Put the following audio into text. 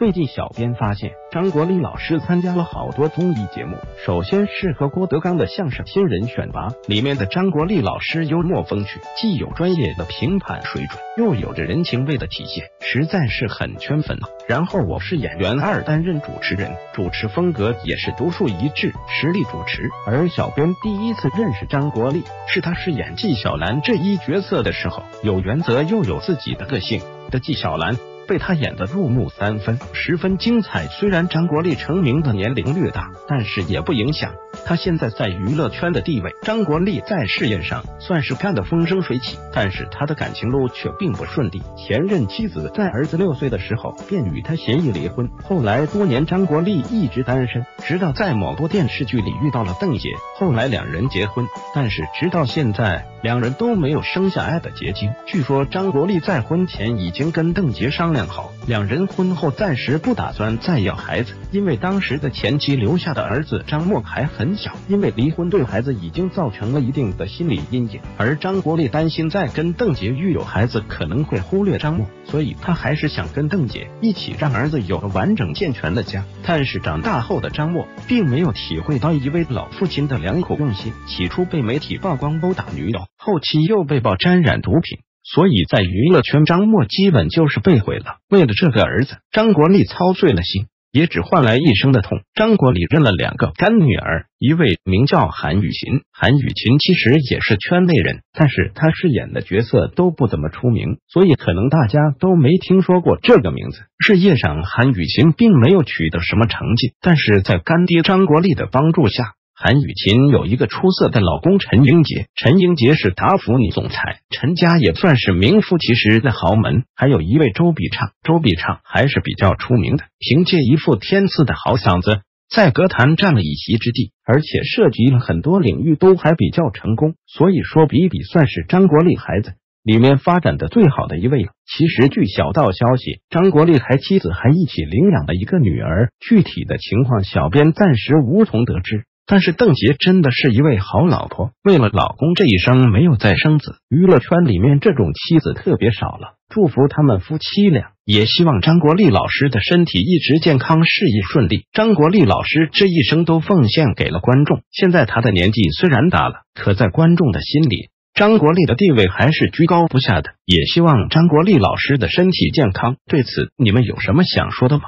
最近小编发现，张国立老师参加了好多综艺节目。首先是和郭德纲的相声新人选拔，里面的张国立老师幽默风趣，既有专业的评判水准，又有着人情味的体现，实在是很圈粉。然后我是演员二担任主持人，主持风格也是独树一帜，实力主持。而小编第一次认识张国立，是他饰演纪晓岚这一角色的时候，有原则又有自己的个性的纪晓岚。被他演得入木三分，十分精彩。虽然张国立成名的年龄略大，但是也不影响他现在在娱乐圈的地位。张国立在事业上算是干得风生水起，但是他的感情路却并不顺利。前任妻子在儿子六岁的时候便与他协议离婚，后来多年张国立一直单身，直到在某部电视剧里遇到了邓婕，后来两人结婚，但是直到现在两人都没有生下爱的结晶。据说张国立在婚前已经跟邓婕商量。好，两人婚后暂时不打算再要孩子，因为当时的前妻留下的儿子张默还很小，因为离婚对孩子已经造成了一定的心理阴影，而张国立担心再跟邓婕育有孩子可能会忽略张默，所以他还是想跟邓婕一起让儿子有个完整健全的家。但是长大后的张默并没有体会到一位老父亲的良苦用心，起初被媒体曝光殴打女友，后期又被曝沾染毒品。所以在娱乐圈，张默基本就是被毁了。为了这个儿子，张国立操碎了心，也只换来一生的痛。张国立认了两个干女儿，一位名叫韩雨芹，韩雨芹其实也是圈内人，但是她饰演的角色都不怎么出名，所以可能大家都没听说过这个名字。事业上，韩雨芹并没有取得什么成绩，但是在干爹张国立的帮助下。韩雨芹有一个出色的老公陈英杰，陈英杰是达芙女总裁，陈家也算是名副其实的豪门。还有一位周笔畅，周笔畅还是比较出名的，凭借一副天赐的好嗓子，在歌坛占了一席之地，而且涉及了很多领域都还比较成功。所以说，比比算是张国立孩子里面发展的最好的一位了。其实，据小道消息，张国立还妻子还一起领养了一个女儿，具体的情况小编暂时无从得知。但是邓婕真的是一位好老婆，为了老公这一生没有再生子。娱乐圈里面这种妻子特别少了，祝福他们夫妻俩，也希望张国立老师的身体一直健康，事业顺利。张国立老师这一生都奉献给了观众，现在他的年纪虽然大了，可在观众的心里，张国立的地位还是居高不下的。也希望张国立老师的身体健康。对此，你们有什么想说的吗？